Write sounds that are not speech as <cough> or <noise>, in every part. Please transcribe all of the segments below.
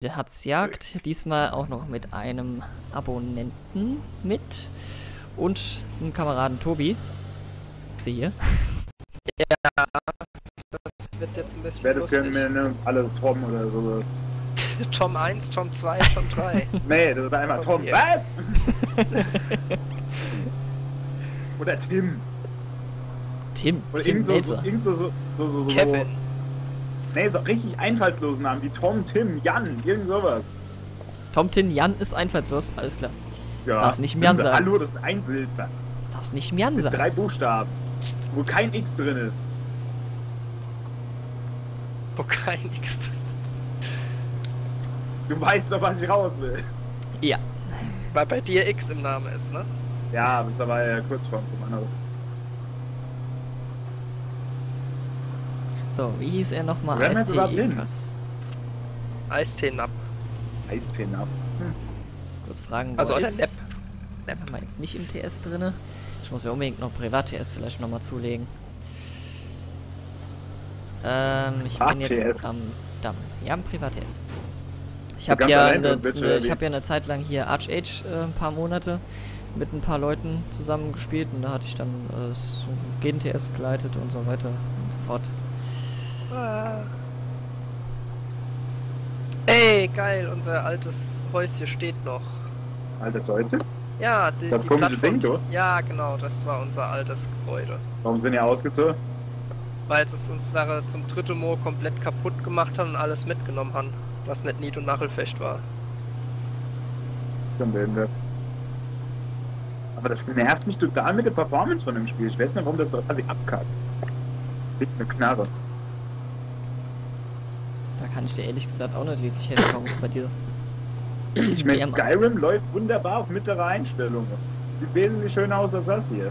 Der hat's jagt. Diesmal auch noch mit einem Abonnenten mit. Und einem Kameraden Tobi. Ich sehe hier. Ja, das wird jetzt ein bisschen werde lustig. können wir nennen uns alle Tom oder so. <laughs> Tom 1, Tom 2, Tom 3. <laughs> Nee, das ist einmal Tom. Okay. Was? <laughs> oder Tim. Tim. Oder Tim irgend so, so, irgend so, so, so, so, so. Nee, so richtig einfallslosen Namen wie Tom, Tim, Jan, irgend sowas. Tom Tin Jan ist einfallslos. Alles klar. Ja. Darfst nicht sie- sagen. Hallo, das ist ein Silber. Das darfst nicht Mit sagen. drei Buchstaben. Wo kein X drin ist. Wo kein X. Du weißt doch, was ich raus will. Ja. Weil bei dir X im Namen ist, ne? Ja, das ist aber ja Kurzform vom anderen. So, wie hieß er nochmal? Wo werden wir jetzt überhaupt hin? Was? Eistee ab. Eisteen ab. Kurz fragen, wo Also er ist. Nap haben wir jetzt nicht im TS drinne. Ich muss mir unbedingt noch Privat-TS vielleicht nochmal zulegen. Ähm, ich bin jetzt Privat-TS. am Damm. Ja, ein Privat-TS. Ich habe ja, eine, eine, ich hab ja eine Zeit lang hier Arch Age äh, ein paar Monate mit ein paar Leuten zusammen gespielt und da hatte ich dann äh, so GNTS geleitet und so weiter und so fort. Ah. Ey, geil, unser altes Häuschen steht noch. Altes Häuschen? Ja, die, Das die komische Plattform- Ding, du? Ja, genau, das war unser altes Gebäude. Warum sind die ausgezogen? Weil es uns wäre zum dritten Mal komplett kaputt gemacht haben und alles mitgenommen haben, was nicht nied- und nachelfest war. Schon behindert. Aber das nervt mich total mit der Performance von dem Spiel. Ich weiß nicht, warum das so quasi abkackt. Liegt eine Knarre. Da kann ich dir ehrlich gesagt auch nicht wirklich helfen, warum es bei dir Ich meine, Dermaßen. Skyrim läuft wunderbar auf mittlere Einstellungen. Sieht wesentlich schöner aus als das hier.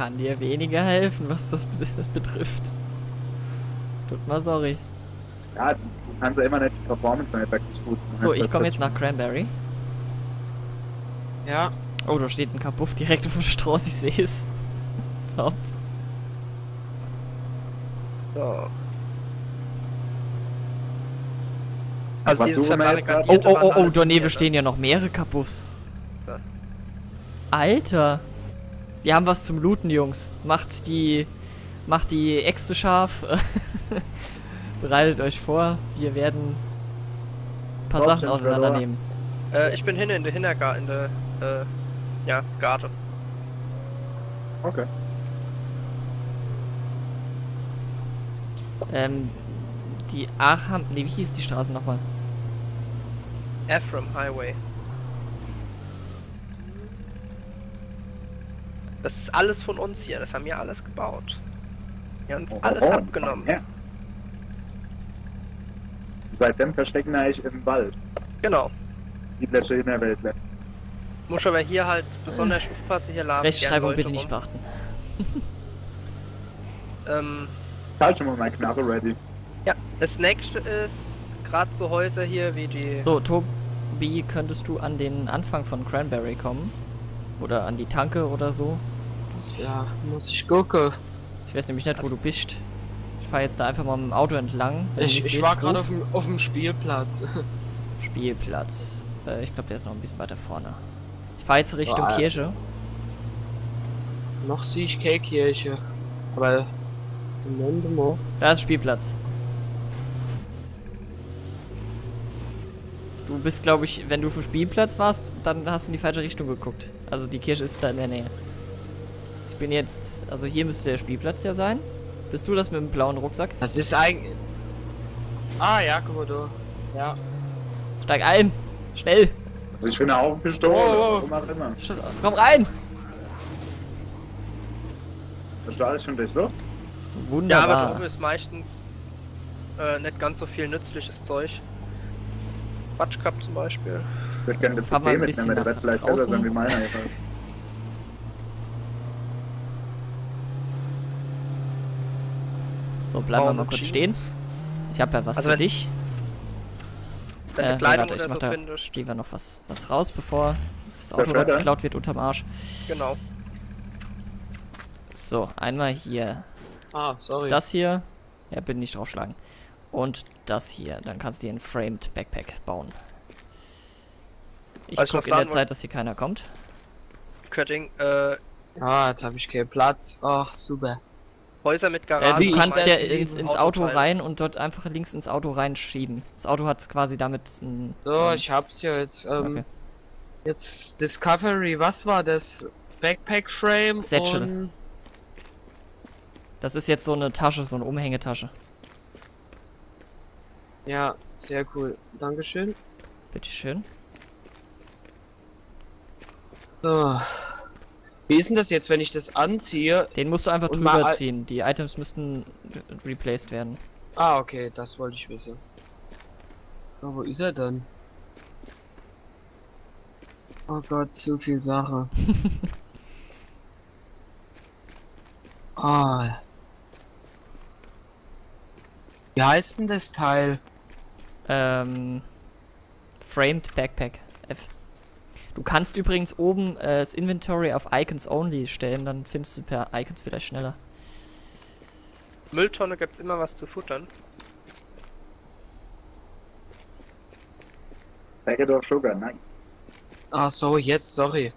kann dir weniger helfen, was das, das betrifft. Tut mal sorry. Ja, das, das kann sie immer nicht die Performance nicht wirklich gut. machen. So, ich komme jetzt nach Cranberry. Ja. Oh, da steht ein Kapuff direkt auf der Straße, ich sehe es. <laughs> Top. So. Also dieses? Oh, oh, oh, oh, alles daneben hier, stehen ja noch mehrere Kapuffs. Ja. Alter. Wir haben was zum Looten, Jungs. Macht die, macht die Äxte scharf. <laughs> Bereitet euch vor. Wir werden ein paar Sachen auseinandernehmen. Ne? Äh, ich bin hin in der Hintergarten, in der, äh, ja, Garde. Okay. Ähm, die Arham... Nee, wie hieß die Straße nochmal? Ephraim Highway. Das ist alles von uns hier, das haben wir alles gebaut. Wir haben uns Oh, alles oh, abgenommen. Ja. Seitdem verstecken wir eigentlich im Wald. Genau. Die Plätze in der Welt. Muss aber hier halt besonders aufpassen, hier laden Rechtschreibung bitte nicht beachten. Ähm, Ich halte schon mal meine Knarre ready. ja, das nächste ist gerade so Häuser hier wie die. So, Tobi, könntest du an den Anfang von Cranberry kommen? Oder an die Tanke oder so? Ja, muss ich gucken. ich weiß nämlich nicht, wo du bist. Ich fahre jetzt da einfach mal mit dem Auto entlang. Ich, ich siehst, war gerade auf dem, auf dem Spielplatz. <laughs> Spielplatz. Äh, ich glaube, der ist noch ein bisschen weiter vorne. Ich fahre jetzt Richtung Ah. Kirche. Noch sehe ich keine Kirche. Aber. Moment mal. Da ist Spielplatz. Du bist, glaube ich, wenn du dem Spielplatz warst, dann hast du in die falsche Richtung geguckt. Also die Kirche ist da in der Nähe. Ich bin jetzt, also hier müsste der Spielplatz ja sein. Bist du das mit dem blauen Rucksack? Das ist eigentlich. Ah, ja, guck mal da. Ja. Steig ein! Schnell! Also ich finde auch eine Pistole. Oh, oh. Auch Komm rein! Hast du alles schon durch so? Ja, aber Wunderbar. da ist meistens äh, nicht ganz so viel nützliches Zeug. Quatsch Cup zum Beispiel. Ich würde gerne Also den PC mitnehmen, der wird vielleicht besser sein wie meiner. so, bleiben wir mal kurz Jeans. stehen. Ich habe ja was Also für wenn- dich. Wenn Äh, du Kleidung warte, ich oder mach so da findest. lieber noch was, was raus, bevor das Auto geklaut wird unterm Arsch. Genau. So, einmal hier Ah, sorry. das hier. Ja, bitte nicht draufschlagen. Und das hier. Dann kannst du dir einen Framed Backpack bauen. Ich Was ich noch gucke in der Zeit, dass hier keiner kommt. Kötting, äh, Ah, jetzt habe ich keinen Platz. Ach, super. Häuser mit Äh, Garage. wie du ich kannst ja ins, ins Auto rein und dort einfach links ins Auto reinschieben. Das Auto hat quasi damit ein. So, ähm, ich hab's ja jetzt. Ähm, Okay. Jetzt Discovery, was war das? Backpack Frame Satchel. und Das ist jetzt so eine Tasche, so eine Umhängetasche. ja, sehr cool. Dankeschön. Bitteschön. So. Wie ist denn das jetzt, wenn ich das anziehe? Den musst du einfach drüber ziehen. Die Items müssten re- replaced werden. Ah, okay, das wollte ich wissen. So, wo ist er dann? Oh Gott, zu viel Sache. <laughs> Ah. Wie heißt denn das Teil? Ähm, Framed Backpack. F. Du kannst übrigens oben äh, das Inventory auf Icons Only stellen, dann findest du per Icons vielleicht schneller. Mülltonne gibt's immer was zu futtern. Packet of Sugar, nice. Ach so, jetzt, sorry.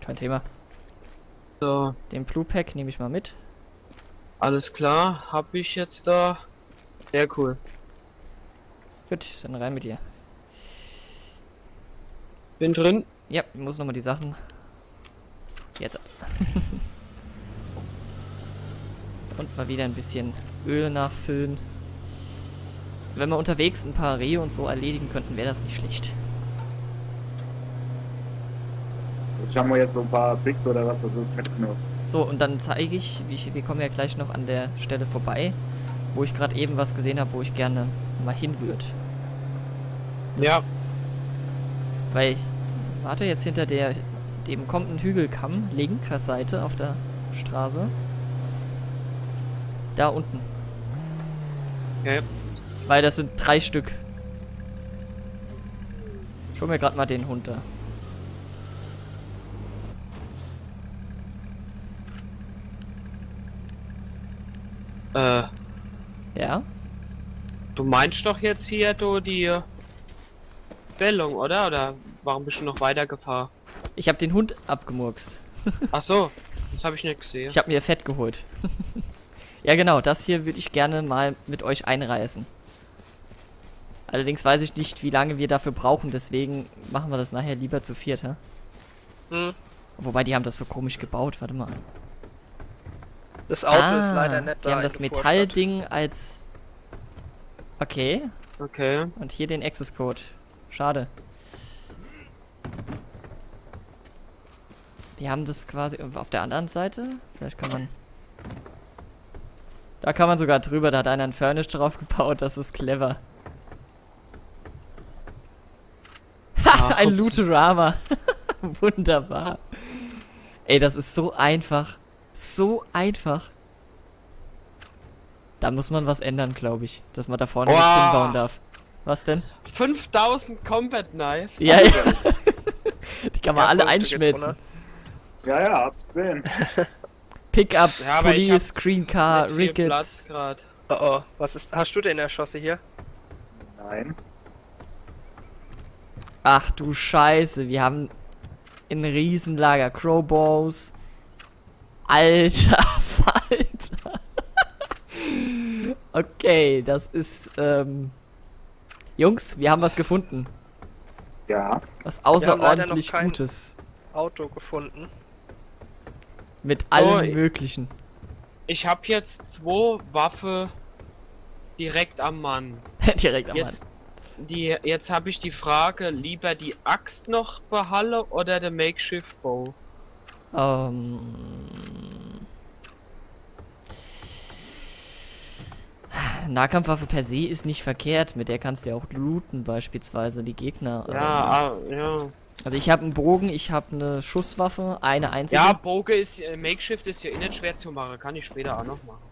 Kein Thema. So, Den Blue Pack nehme ich mal mit. alles klar, hab ich jetzt da. Sehr cool. Gut, dann rein mit dir. Bin drin. Ja, ich muss nochmal die Sachen. Jetzt. <laughs> und mal wieder ein bisschen Öl nachfüllen. Wenn wir unterwegs ein paar Rehe und so erledigen könnten, wäre das nicht schlecht. Ich habe mal jetzt so ein paar Picks oder was das ist mit nur. So, und dann zeige ich, wie, wir kommen ja gleich noch an der Stelle vorbei, wo ich gerade eben was gesehen habe, wo ich gerne mal hin würde. Ja, Weil, ich warte jetzt hinter der, dem kommt ein Hügelkamm, linker Seite auf der Straße. Da unten. okay. Weil das sind drei Stück. Schau mir gerade mal den Hund da. Äh, meinst doch jetzt hier, du, die Stellung, oder? Oder warum bist du noch weitergefahren? Ich habe den Hund abgemurkst. <laughs> Ach so, das habe ich nicht gesehen. Ich habe mir Fett geholt. <laughs> ja genau, das hier würde ich gerne mal mit euch einreißen. Allerdings weiß ich nicht, wie lange wir dafür brauchen, deswegen machen wir das nachher lieber zu viert, hä? Hm. Wobei, die haben das so komisch gebaut, warte mal. Das Auto ah, ist leider nicht Die da. haben das. Metallding als... Okay, Okay. und hier den Access Code. Schade. Die haben das quasi auf der anderen Seite. Vielleicht kann man. Da kann man sogar drüber. Da hat einer ein Furnish drauf gebaut. Das ist clever. <laughs> Ah, ein. Looterama. <laughs> Wunderbar. Ey, das ist so einfach. So einfach. Da muss man was ändern, glaube ich. Dass man da vorne nichts Wow. hinbauen darf. Was denn? 5000 Combat Knives. Ja, ja. <laughs> Die kann man Ja, alle einschmelzen. Ja, ja, hab's gesehen. <laughs> Pickup, Ja, Police, hab Green Car, Rickets. Oh oh, was ist. Hast du den erschossen hier? Nein. Ach du Scheiße, wir haben ein Riesenlager. Crowbows. Alter okay, das ist, ähm... Jungs, wir haben was gefunden. Ja. Was haben leider noch außerordentlich kein- Gutes. Auto gefunden. Mit allen ich- möglichen. Ich habe jetzt zwei Waffe direkt am Mann. <laughs> Direkt am Jetzt, die, jetzt habe ich die Frage, lieber die Axt noch behalle oder der Makeshift Bow? Ähm. Nahkampfwaffe per se ist nicht verkehrt, mit der kannst du ja auch looten beispielsweise die Gegner. Ja, Ähm, ah, ja. also ich habe einen Bogen, ich habe eine Schusswaffe, eine einzige. Ja, Boge ist, äh, Makeshift ist ja eh nicht schwer zu machen, kann ich später auch noch machen.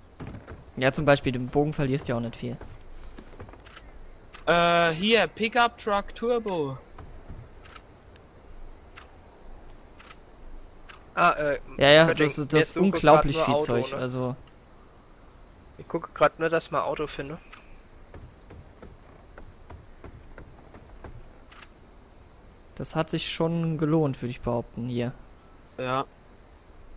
Ja, zum Beispiel den Bogen verlierst du ja auch nicht viel. Äh, hier, Pickup Truck Turbo. Ah, äh. Ja, ja, das, das ist unglaublich viel Auto, Zeug. ne? Also ich gucke gerade nur, dass ich mal Auto finde. Das hat sich schon gelohnt, würde ich behaupten, hier. Ja.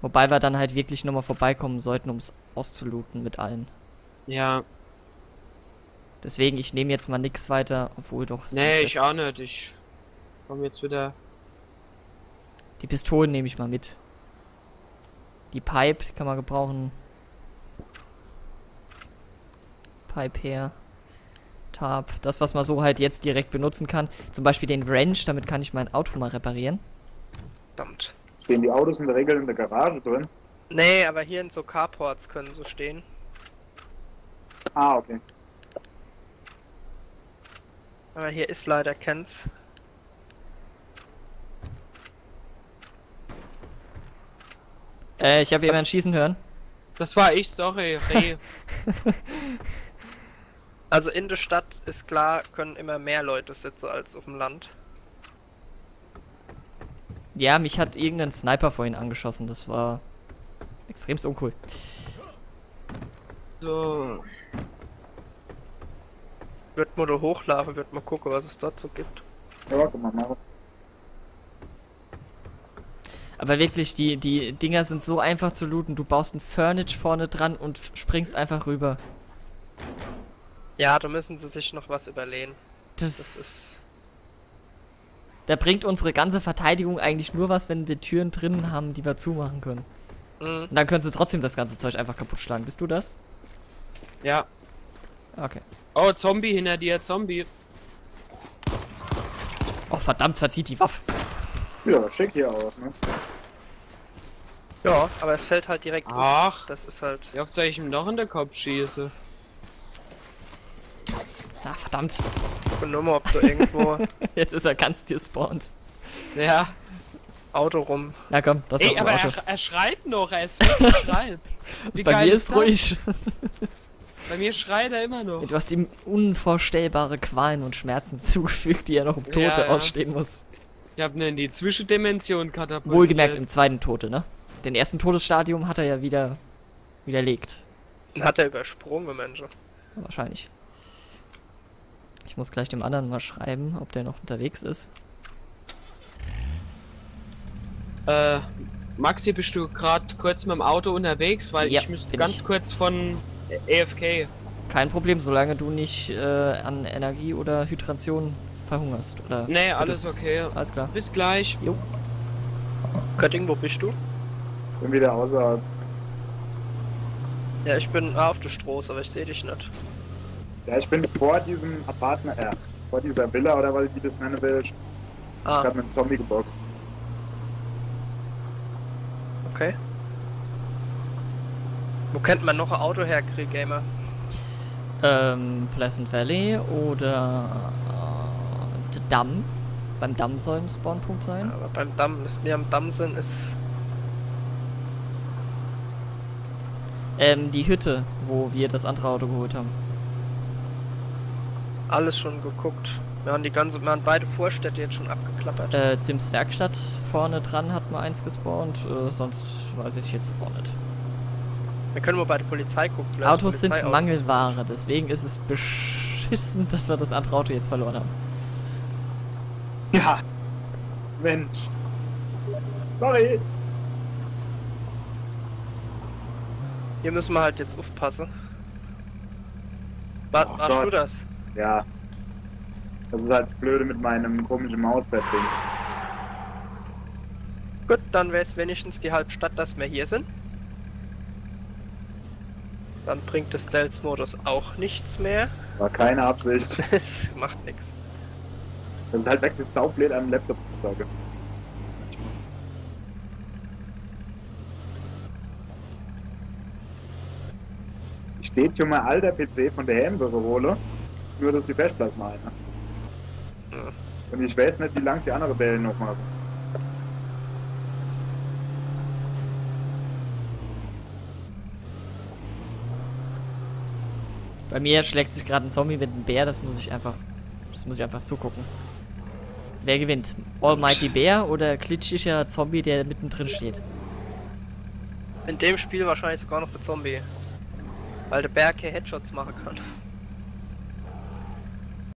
Wobei wir dann halt wirklich nochmal vorbeikommen sollten, um es auszulooten mit allen. Ja. Deswegen, ich nehme jetzt mal nichts weiter, obwohl doch... Nee, ich auch nicht. Ich komme jetzt wieder... Die Pistolen nehme ich mal mit. Die Pipe kann man gebrauchen. Pipe her. Tarp. Das, was man so halt jetzt direkt benutzen kann. Zum Beispiel den Wrench, damit kann ich mein Auto mal reparieren. Verdammt. Stehen die Autos in der Regel in der Garage drin? Nee, aber hier in so Carports können so stehen. Ah, okay. Aber hier ist leider keins. Äh, ich habe jemanden schießen hören. Das war ich, sorry, Reh. <laughs> Also in der Stadt ist klar, können immer mehr Leute sitzen als auf dem Land. Ja, mich hat irgendein Sniper vorhin angeschossen. Das war extremst uncool. so. Wird mal da hochlaufen, wird mal gucken, was es dort so gibt. Ja, guck mal, mal. Aber wirklich, die, die Dinger sind so einfach zu looten. Du baust ein Furniture vorne dran und springst einfach rüber. Ja, da müssen sie sich noch was überlegen. Das, Das ist. da bringt unsere ganze Verteidigung eigentlich nur was, wenn wir Türen drinnen haben, die wir zumachen können. Mhm. Und dann können sie trotzdem das ganze Zeug einfach kaputt schlagen. Bist du das? Ja. Okay. Oh, Zombie hinter dir, Zombie. Oh, verdammt, verzieht die Waffe. Ja, schick hier aus, ne? Ja, aber es fällt halt direkt. um. Ach, Das ist halt. wie oft soll ich ihm noch in den Kopf schießen? Ah, verdammt. Ich bin nur mal, ob da irgendwo <laughs> Jetzt ist er ganz despawnt. Ja. Auto rum. Na komm, das Ey, war's aber er, er schreit noch, er ist <laughs> schreit. Wie Bei geil mir ist das? ruhig. Bei mir schreit er immer noch. Du hast ihm unvorstellbare Qualen und Schmerzen <laughs> zugefügt, die er noch im Tote Ja, ja. ausstehen muss. Ich hab ihn in die Zwischendimension katapultiert. Wohlgemerkt im zweiten Tote, ne? Den ersten Todesstadium hat er ja wieder widerlegt. Hat er übersprungen, Mensch. Wahrscheinlich. Ich muss gleich dem anderen mal schreiben, ob der noch unterwegs ist. Äh, Maxi, bist du gerade kurz mit dem Auto unterwegs? Weil Ja, ich müsste ganz ich. kurz von AFK. Kein Problem, solange du nicht äh, an Energie oder Hydration verhungerst. Oder Nee, alles okay. Alles klar. Bis gleich. Göttingen, wo bist du? Bin wieder außerhalb. Ja, ich bin ah, auf der Straße, aber ich sehe dich nicht. Ja, ich bin vor diesem Apartment, äh, vor dieser Villa oder was ich wie das nennen will. Ich Ah, hab mit einem Zombie geboxt. okay. Wo kennt man noch ein Auto herkriegen, Gamer? Ähm, Pleasant Valley oder äh, Damm. Beim Damm soll ein Spawnpunkt sein. Aber beim Damm, dass wir am Damm sind, ist Ähm, die Hütte, wo wir das andere Auto geholt haben. Alles schon geguckt. Wir haben die ganze, wir haben beide Vorstädte jetzt schon abgeklappert. Äh, Zims Werkstatt vorne dran hat mal eins gespawnt, äh, sonst weiß ich jetzt auch nicht. Wir können mal bei der Polizei gucken. vielleicht Autos ist sind Polizeiauto. Mangelware, deswegen ist es beschissen, dass wir das andere Auto jetzt verloren haben. Ja. Mensch. Sorry. Hier müssen wir halt jetzt aufpassen. War, Oh warst du das? Ja. Das ist halt das Blöde mit meinem komischen Mauspad-Ding. Gut, dann wäre es wenigstens die Halbstadt, dass wir hier sind. Dann bringt das Stealth-Modus auch nichts mehr. War keine Absicht. <laughs> Das macht nichts. Das ist halt weg, das Saublät am Laptop sage. Steht schon mal alter PC von der Helmbürgerrolle, nur dass die Festplatte mal eine. Ja. Und ich weiß nicht, wie lang die andere Bälle noch machen. Bei mir schlägt sich gerade ein Zombie mit einem Bär, das muss ich einfach. Das muss ich einfach zugucken. Wer gewinnt? Almighty Bär oder klitschiger Zombie, der mittendrin steht? In dem Spiel wahrscheinlich sogar noch der Zombie. Weil der Bär keine Headshots machen kann.